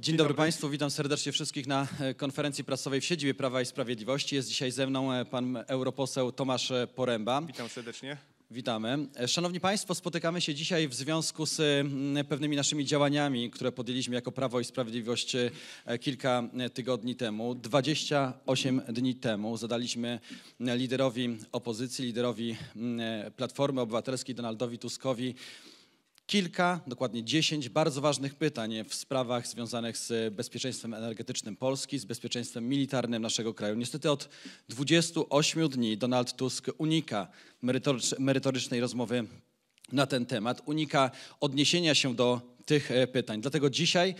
Dzień dobry Państwu, witam serdecznie wszystkich na e, konferencji prasowej w siedzibie Prawa i Sprawiedliwości. Jest dzisiaj ze mną e, pan europoseł Tomasz e, Poręba. Witam serdecznie. Witamy. Szanowni Państwo, spotykamy się dzisiaj w związku z mm, pewnymi naszymi działaniami, które podjęliśmy jako Prawo i Sprawiedliwość kilka tygodni temu. 28 dni temu zadaliśmy e, liderowi opozycji, liderowi mm, Platformy Obywatelskiej Donaldowi Tuskowi kilka, dokładnie 10 bardzo ważnych pytań w sprawach związanych z bezpieczeństwem energetycznym Polski, z bezpieczeństwem militarnym naszego kraju. Niestety od 28 dni Donald Tusk unika merytorycz- merytorycznej rozmowy na ten temat, unika odniesienia się do tych e, pytań. Dlatego dzisiaj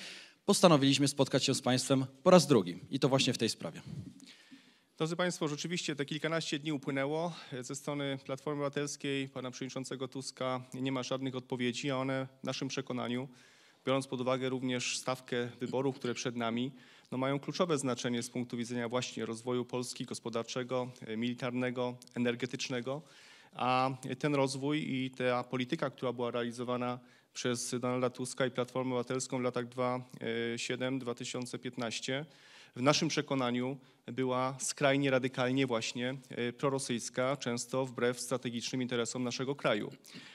postanowiliśmy spotkać się z Państwem po raz drugi i to właśnie w tej sprawie. Drodzy Państwo, rzeczywiście te kilkanaście dni upłynęło. Ze strony Platformy Obywatelskiej, pana przewodniczącego Tuska nie ma żadnych odpowiedzi, a one w naszym przekonaniu, biorąc pod uwagę również stawkę wyborów, które przed nami, no mają kluczowe znaczenie z punktu widzenia właśnie rozwoju Polski gospodarczego, e, militarnego, energetycznego, a ten rozwój i ta polityka, która była realizowana przez Donalda Tuska i Platformę Obywatelską w latach 2007-2015 w naszym przekonaniu była skrajnie radykalnie właśnie e, prorosyjska, często wbrew strategicznym interesom naszego kraju.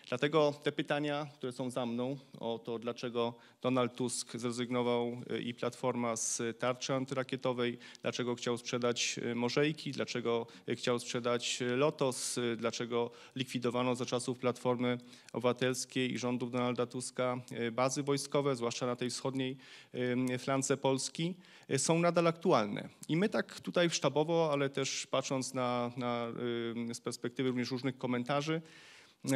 Dlatego te pytania, które są za mną, o to dlaczego Donald Tusk zrezygnował e, i Platforma z tarczy antyrakietowej, dlaczego chciał sprzedać e, Morzejki, dlaczego chciał sprzedać Lotos, dlaczego likwidowano za czasów Platformy Obywatelskiej i rządów Donalda Tuska bazy wojskowe, zwłaszcza na tej wschodniej flance Polski, są nadal aktualne. I my tak tutaj sztabowo, ale też patrząc na, na, y, z perspektywy również różnych komentarzy, e,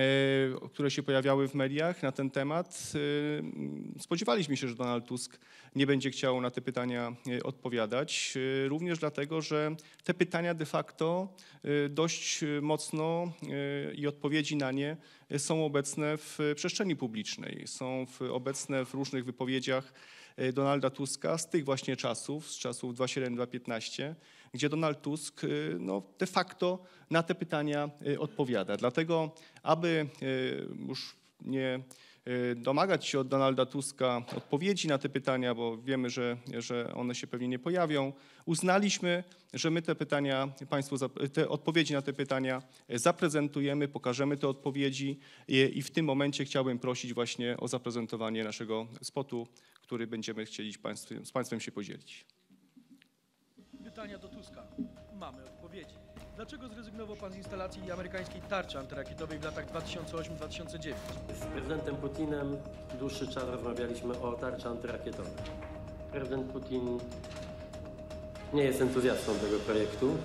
które się pojawiały w mediach na ten temat, y, spodziewaliśmy się, że Donald Tusk nie będzie chciał na te pytania odpowiadać. Również dlatego, że te pytania de facto dość mocno i odpowiedzi na nie są obecne w przestrzeni publicznej, są obecne w różnych wypowiedziach Donalda Tuska z tych właśnie czasów, z czasów 2007-2015, gdzie Donald Tusk e, no, de facto na te pytania e, odpowiada. Dlatego, aby e, już nie e, domagać się od Donalda Tuska odpowiedzi na te pytania, bo wiemy, że, że one się pewnie nie pojawią, uznaliśmy, że my te pytania, Państwu, te odpowiedzi na te pytania zaprezentujemy, pokażemy te odpowiedzi i, w tym momencie chciałbym prosić właśnie o zaprezentowanie naszego spotu, który będziemy chcieli z Państwem się podzielić. Pytania do Tuska. Mamy odpowiedzi. Dlaczego zrezygnował pan z instalacji amerykańskiej tarczy antyrakietowej w latach 2008-2009? Z prezydentem Putinem dłuższy czas rozmawialiśmy o tarczy antyrakietowej. Prezydent Putin nie jest entuzjastą tego projektu.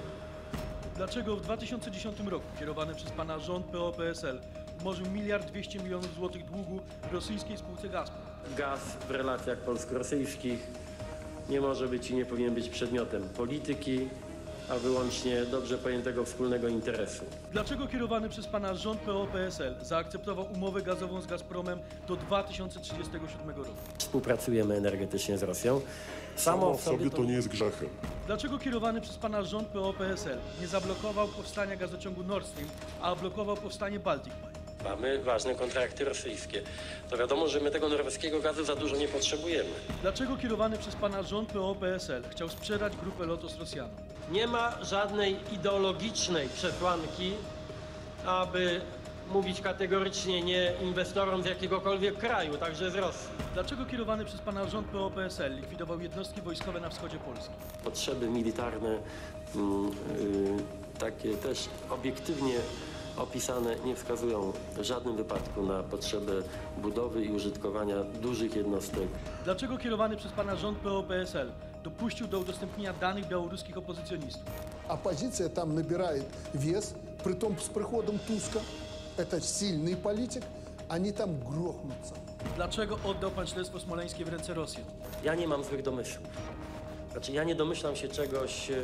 Dlaczego w 2010 roku kierowany przez pana rząd PO-PSL umorzył miliard 200 milionów złotych długu rosyjskiej spółce Gazprom? Gaz w relacjach polsko-rosyjskich nie może być i nie powinien być przedmiotem polityki, a wyłącznie dobrze pojętego wspólnego interesu. Dlaczego kierowany przez pana rząd PO-PSL zaakceptował umowę gazową z Gazpromem do 2037 roku? Współpracujemy energetycznie z Rosją. Samo w sobie to nie jest grzechem. Dlaczego kierowany przez pana rząd PO-PSL nie zablokował powstania gazociągu Nord Stream, a blokował powstanie Baltic Pipe? Mamy ważne kontrakty rosyjskie. To wiadomo, że my tego norweskiego gazu za dużo nie potrzebujemy. Dlaczego kierowany przez pana rząd PO-PSL chciał sprzedać grupę Lotos Rosjanom? Nie ma żadnej ideologicznej przesłanki, aby mówić kategorycznie nie inwestorom z jakiegokolwiek kraju, także z Rosji. Dlaczego kierowany przez pana rząd PO-PSL likwidował jednostki wojskowe na wschodzie Polski? Potrzeby militarne, mm, y, takie też obiektywnie opisane, nie wskazują w żadnym wypadku na potrzebę budowy i użytkowania dużych jednostek Dlaczego kierowany przez pana rząd PO-PSL dopuścił do udostępnienia danych białoruskich opozycjonistów? Оппозиция там набирает вес, притом с приходом Туска. Это сильный политик, они там грохнутся. Dlaczego oddał pan śledztwo smoleńskie w ręce Rosjan? Ja nie mam złych domysłów. Znaczy, ja nie domyślam się czegoś e,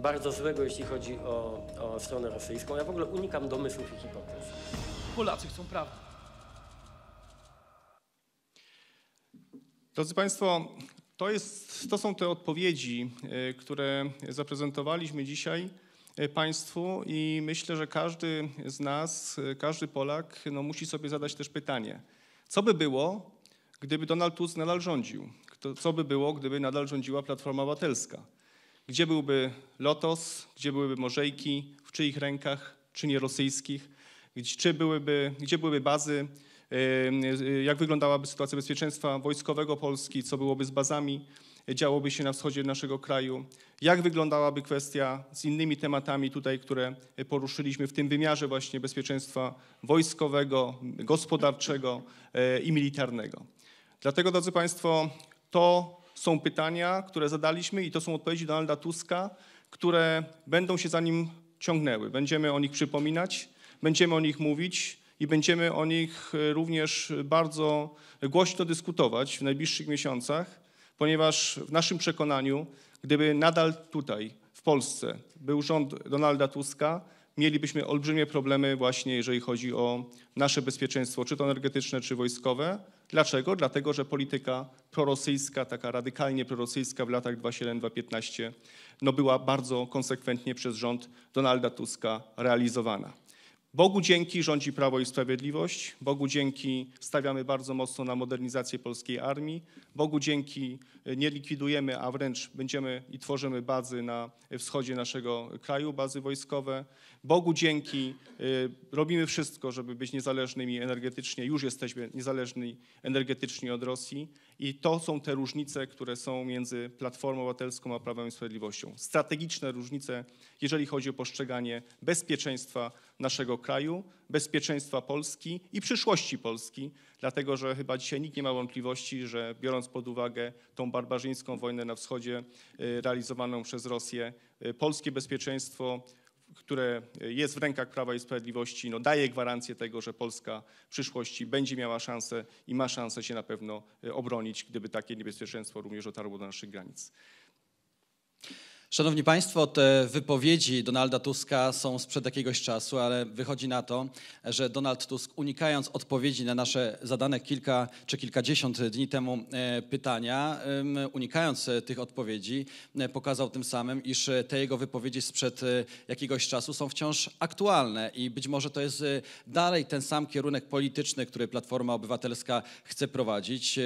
bardzo złego, jeśli chodzi o, o stronę rosyjską. Ja w ogóle unikam domysłów i hipotez. Polacy chcą prawdy. Drodzy Państwo, to, jest, to są te odpowiedzi, e, które zaprezentowaliśmy dzisiaj e, Państwu i myślę, że każdy z nas, e, każdy Polak no, musi sobie zadać też pytanie, co by było, gdyby Donald Tusk nadal rządził? co by było, gdyby nadal rządziła Platforma Obywatelska? Gdzie byłby Lotos, gdzie byłyby Morzejki, w czyich rękach, czy nie rosyjskich? Czy byłyby, gdzie byłyby bazy? Jak wyglądałaby sytuacja bezpieczeństwa wojskowego Polski? Co byłoby z bazami? Działoby się na wschodzie naszego kraju? Jak wyglądałaby kwestia z innymi tematami tutaj, które poruszyliśmy w tym wymiarze właśnie bezpieczeństwa wojskowego, gospodarczego yy, i militarnego? Dlatego, drodzy Państwo, to są pytania, które zadaliśmy i to są odpowiedzi Donalda Tuska, które będą się za nim ciągnęły. Będziemy o nich przypominać, będziemy o nich mówić i będziemy o nich e, również bardzo głośno dyskutować w najbliższych miesiącach, ponieważ w naszym przekonaniu, gdyby nadal tutaj w Polsce był rząd Donalda Tuska, mielibyśmy olbrzymie problemy właśnie jeżeli chodzi o nasze bezpieczeństwo, czy to energetyczne, czy wojskowe. Dlaczego? Dlatego, że polityka prorosyjska, taka radykalnie prorosyjska w latach 2007-2015 no była bardzo konsekwentnie przez rząd Donalda Tuska realizowana. Bogu dzięki rządzi Prawo i Sprawiedliwość. Bogu dzięki stawiamy bardzo mocno na modernizację polskiej armii. Bogu dzięki nie likwidujemy, a wręcz będziemy i tworzymy bazy na wschodzie naszego kraju, bazy wojskowe. Bogu dzięki e, robimy wszystko, żeby być niezależnymi energetycznie. Już jesteśmy niezależni energetycznie od Rosji. I to są te różnice, które są między Platformą Obywatelską a Prawem i Sprawiedliwością. Strategiczne różnice, jeżeli chodzi o postrzeganie bezpieczeństwa naszego kraju, bezpieczeństwa Polski i przyszłości Polski, dlatego że chyba dzisiaj nikt nie ma wątpliwości, że biorąc pod uwagę tą barbarzyńską wojnę na wschodzie y, realizowaną przez Rosję, y, polskie bezpieczeństwo które jest w rękach Prawa i Sprawiedliwości, no daje gwarancję tego, że Polska w przyszłości będzie miała szansę i ma szansę się na pewno y, obronić, gdyby takie niebezpieczeństwo również dotarło do naszych granic. Szanowni Państwo, te wypowiedzi Donalda Tuska są sprzed jakiegoś czasu, ale wychodzi na to, że Donald Tusk, unikając odpowiedzi na nasze zadane kilka czy kilkadziesiąt dni temu e, pytania, unikając tych odpowiedzi, e, pokazał tym samym, iż te jego wypowiedzi sprzed e, jakiegoś czasu są wciąż aktualne i być może to jest dalej ten sam kierunek polityczny, który Platforma Obywatelska chce prowadzić,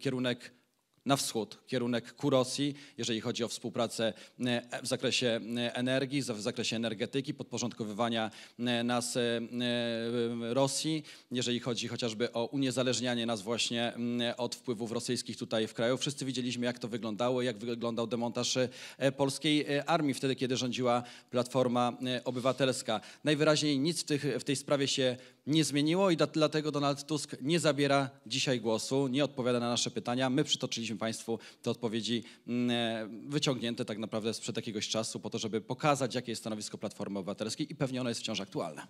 kierunek na wschód, kierunek ku Rosji, jeżeli chodzi o współpracę e, w zakresie e, energii, w zakresie energetyki, podporządkowywania e, nas Rosji, jeżeli chodzi chociażby o uniezależnianie nas właśnie od wpływów rosyjskich tutaj w kraju. Wszyscy widzieliśmy, jak to wyglądało, jak wyglądał demontaż polskiej armii wtedy, kiedy rządziła Platforma Obywatelska. Najwyraźniej nic w, tych, w tej sprawie się nie zmieniło i dla- dlatego Donald Tusk nie zabiera dzisiaj głosu, nie odpowiada na nasze pytania. My przytoczyliśmy Państwu te odpowiedzi mm, e, wyciągnięte tak naprawdę sprzed jakiegoś czasu po to, żeby pokazać, jakie jest stanowisko Platformy Obywatelskiej i pewnie ono jest wciąż aktualne.